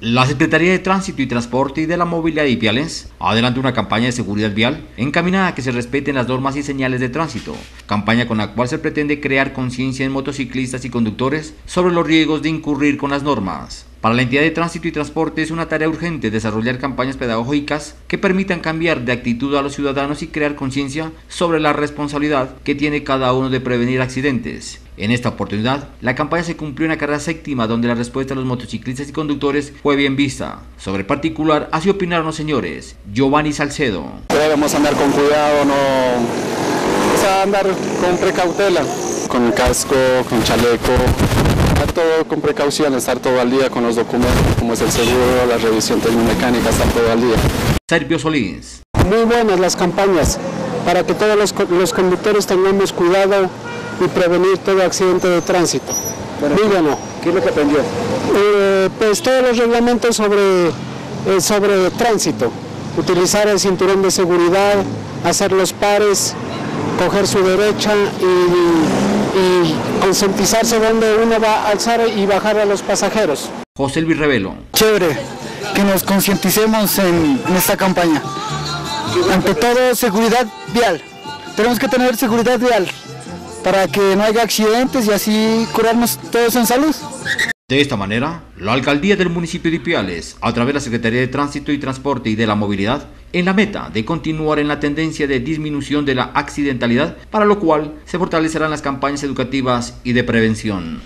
La Secretaría de Tránsito y Transporte y de la Movilidad y Viales adelanta una campaña de seguridad vial encaminada a que se respeten las normas y señales de tránsito, campaña con la cual se pretende crear conciencia en motociclistas y conductores sobre los riesgos de incurrir con las normas. Para la entidad de tránsito y transporte es una tarea urgente desarrollar campañas pedagógicas que permitan cambiar de actitud a los ciudadanos y crear conciencia sobre la responsabilidad que tiene cada uno de prevenir accidentes. En esta oportunidad, la campaña se cumplió en la carrera séptima donde la respuesta de los motociclistas y conductores fue bien vista. Sobre particular, así opinaron los señores Giovanni Salcedo. Debemos andar con cuidado, no... O sea, andar con precautela, con el casco, con chaleco, estar todo con precaución, estar todo al día con los documentos, como es el seguro, la revisión tecnomecánica, estar todo al día. Sergio Solís. Muy buenas las campañas para que todos los, los conductores tengamos cuidado y prevenir todo accidente de tránsito. Bueno, ¿Qué es lo que aprendió? Eh, pues todos los reglamentos sobre, eh, sobre tránsito, utilizar el cinturón de seguridad, hacer los pares, coger su derecha y, y concientizarse donde uno va a alzar y bajar a los pasajeros. José Luis Revelo. Chévere, que nos concienticemos en, en esta campaña. Ante todo, seguridad vial. Tenemos que tener seguridad vial para que no haya accidentes y así curarnos todos en salud. De esta manera, la alcaldía del municipio de Ipiales, a través de la Secretaría de Tránsito y Transporte y de la Movilidad, en la meta de continuar en la tendencia de disminución de la accidentalidad, para lo cual se fortalecerán las campañas educativas y de prevención.